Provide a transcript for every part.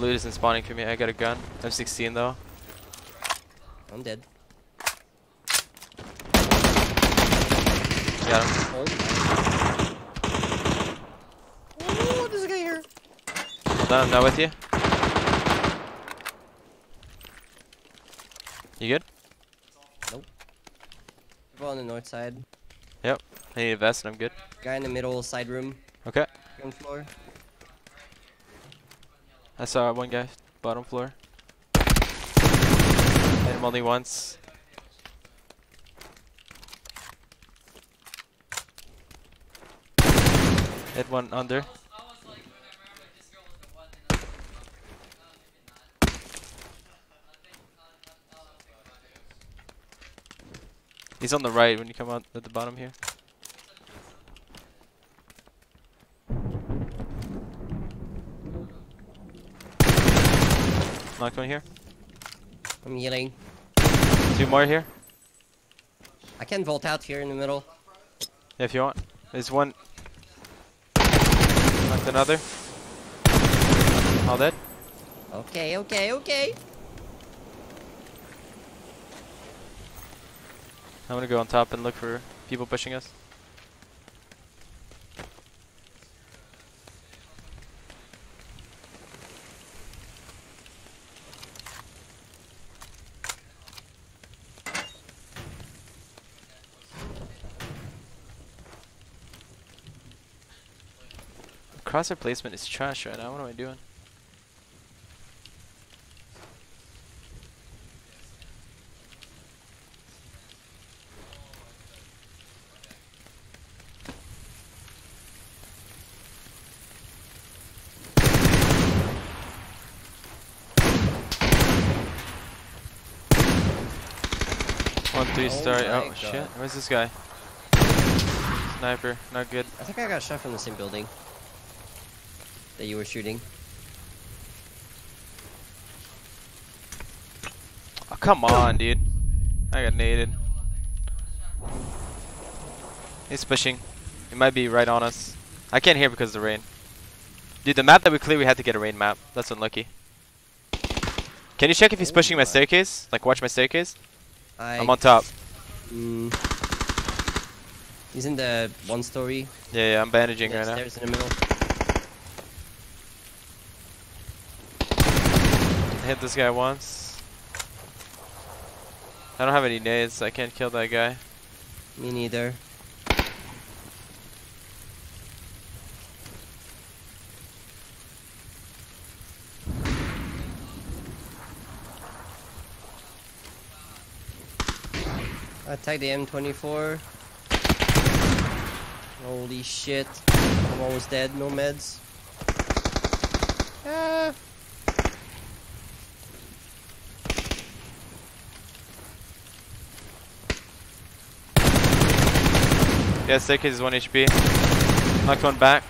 loot isn't spawning for me. I got a gun. M16 though. I'm dead. Got him. Oh. There's a guy here. Hold on, I'm not with you. You good? People on the north side. I need a vest and I'm good. Guy in the middle side room. Okay. Ground floor. I saw one guy, bottom floor. Hit him only once. Hit one under. He's on the right when you come out at the bottom here. Knocked one here. I'm healing. Two more here. I can vault out here in the middle. Yeah, if you want. There's one. Knocked another. All dead. Okay, okay, okay. I'm gonna go on top and look for people pushing us. Crosshair placement is trash right now. What am I doing? One three Oh star. my Oh God. shit! Where's this guy? Sniper, not good. I think I got shot from the same building that you were shooting. Oh, come on, dude. I got naded. He's pushing. He might be right on us. I can't hear because of the rain. Dude, the map that we cleared, we had to get a rain map. That's unlucky. Can you check if he's Oh pushing my my. staircase? Like, watch my staircase? I, I'm on top. Mm, he's in the one story. Yeah, yeah, I'm bandaging Yeah, right now. stairs in the middle. Hit this guy once. I don't have any nades. I can't kill that guy. Me neither. Tagged the M24. Holy shit. I'm almost dead, no meds. Ah. Yeah, staircase is 1 HP. Knocked one back.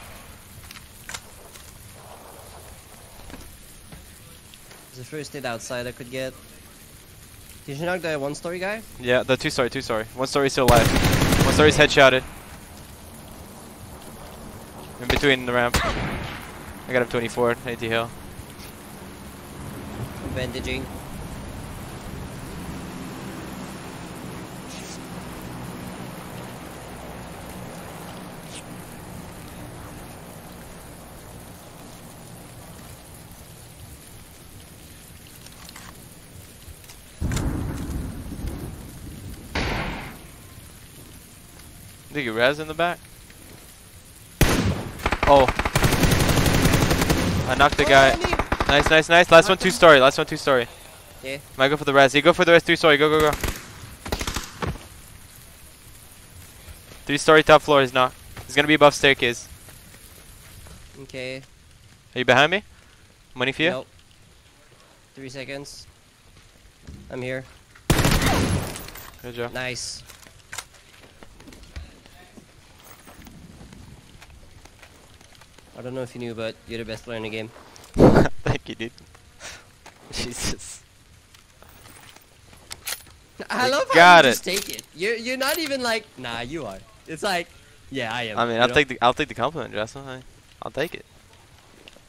The first aid outside I could get. Did you knock the one story guy? Yeah, the two story, two story. One story still alive. One story's headshotted. In between the ramp. I got him 24, 80 heal. Bandaging. Did you res in the back? Oh. I knocked the guy. Nice, nice, nice. Last one two story. Last one two story. Yeah. Might go for the res. You go for the res three story. Go, go, go. Three story top floor is not. He's gonna be above staircase. Okay. Are you behind me? Money for you? Nope. Three seconds. I'm here. Good job. Nice. I don't know if you knew, but you're the best player in the game. Thank you, dude. Jesus. I You love how got you it. just take it. You're you're not even like, nah, you are. It's like, yeah, I am. I mean, I'll know? take the I'll take the compliment, Justin. I, I'll take it.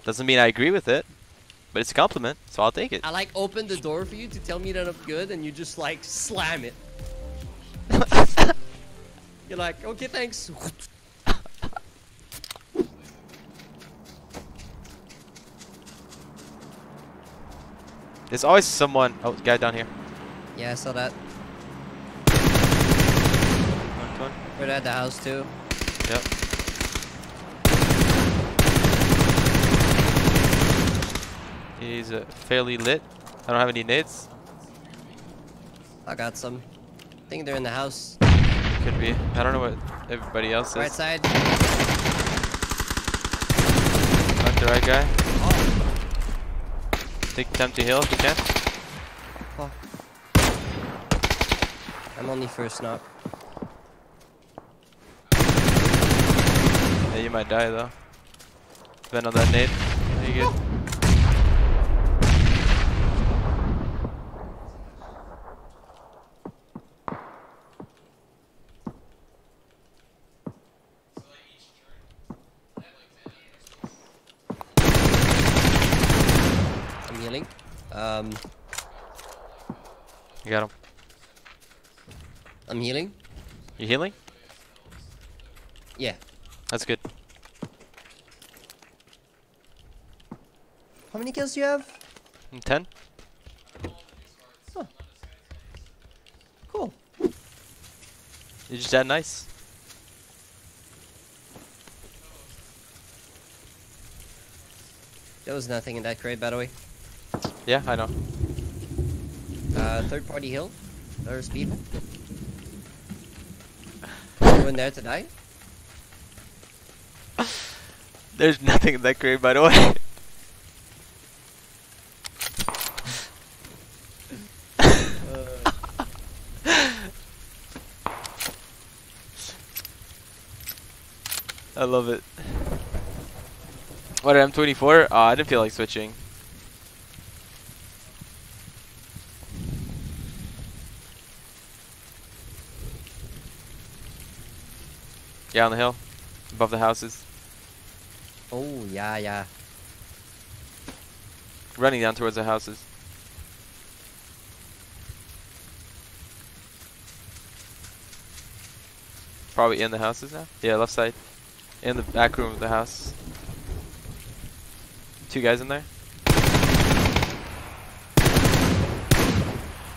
Doesn't mean I agree with it. but it's a compliment, so I'll take it. I like open the door for you to tell me that I'm good, and you just like slam it. You're like, okay, thanks. There's always someone. Oh, guy down here. Yeah, I saw that. One. We're at the house too. Yep. He's uh, fairly lit. I don't have any nades. I got some. I think they're in the house. Could be. I don't know what everybody else is. Right side. Not the right guy. Oh, Take time to heal if you can. fuck. I'm only first knock. Yeah, you might die though. Depend on that nade. Are you good? I'm healing. Um, You got him. I'm healing. You healing? Yeah. That's good. How many kills do you have? Ten? Cool. You just that nice. There was nothing in that crate, by the way. Yeah, I know. Uh, third party hill. There's people. Anyone there to die? There's nothing in that crate, by the way. I love it. What, M24? Oh, I didn't feel like switching. Yeah, on the hill. Above the houses. Oh, yeah, yeah. Running down towards the houses. Probably in the houses now? Yeah, left side. In the back room of the house. Two guys in there.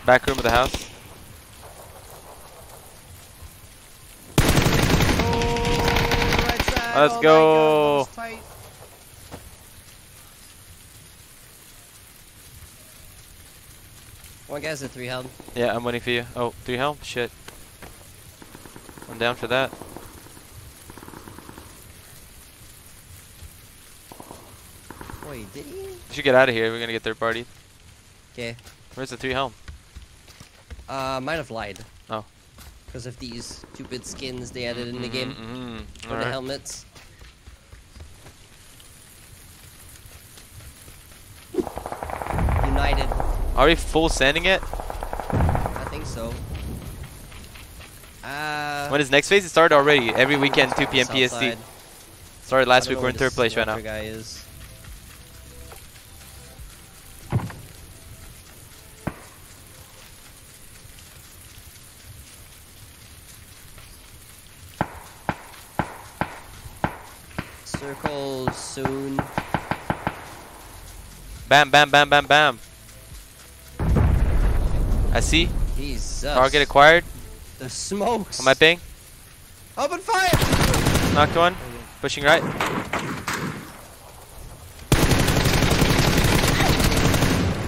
Back room of the house. Oh, right side. Let's oh go. God, that was tight. One guy's at three health. Yeah, I'm waiting for you. Oh, three helm? Shit. I'm down for that. Wait, did he? We should get out of here. We're gonna get third party. Okay. Where's the three helm? Uh, might have lied. Oh. Because of these stupid skins they added in the game Mm-hmm. for the Alright. helmets. United. Are we full sending it? I think so. Uh, When is next phase? It started already. Every weekend, 2 p.m. PST. Started last week. We're in third place right now. Guy is. Circle soon. Bam, bam, bam, bam, bam. I see. Jesus. Target acquired. The smokes. On my ping. Open fire! Knocked one. Pushing right.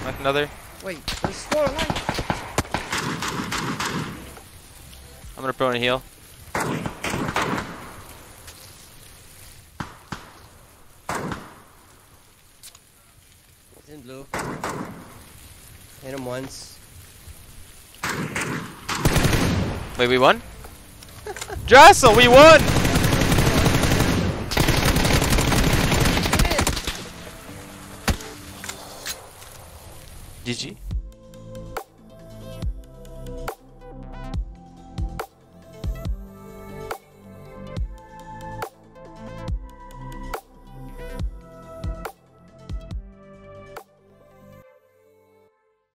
Knocked another. Wait, there's four lights. I'm gonna prone a heal. In blue. Hit him once. Wait, we won? Drassel, we won! GG.